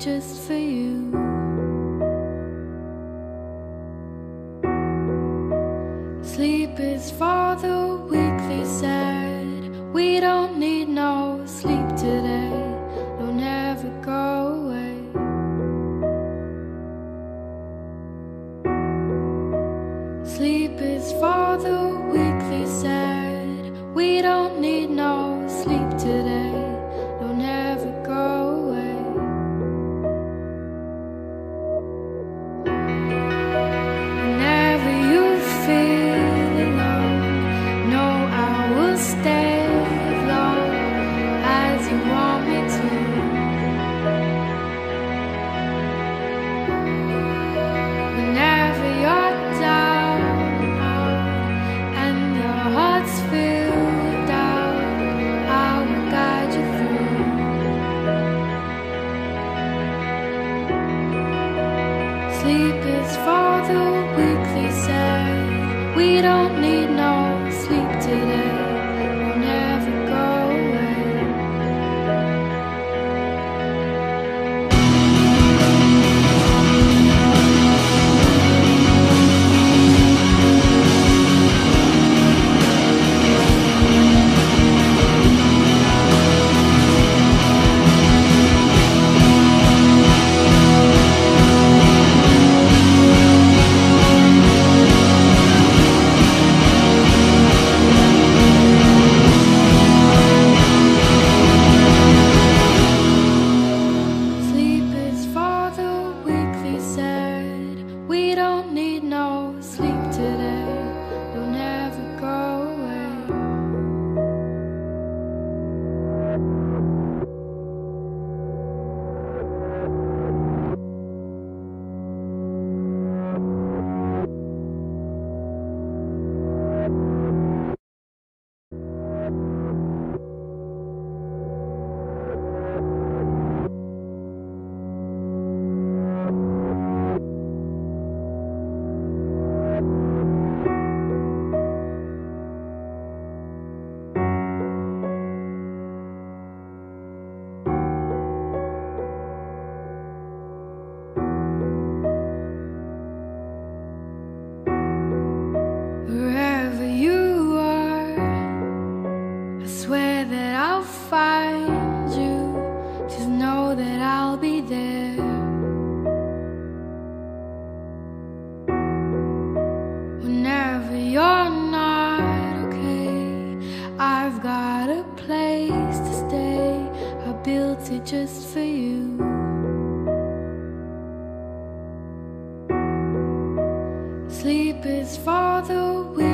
just for you. Sleep is for the weakly sad. We don't need no sleep today. Don't ever go away. Sleep is for the weakly sad. We don't need no. Sleep is for the weak, they. We don't need no Sleep is for the weak.